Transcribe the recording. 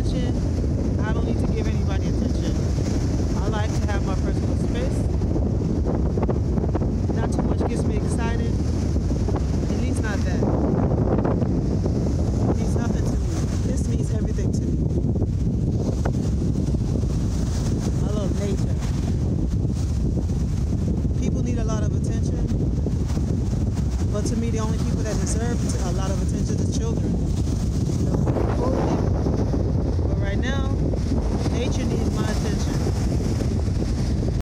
attention. I don't need to give anybody attention. I like to have my personal space. Not too much gets me excited. At least not that. It means nothing to me. This means everything to me. I love nature. People need a lot of attention. But to me, the only people that deserve a lot of attention is children. My attention.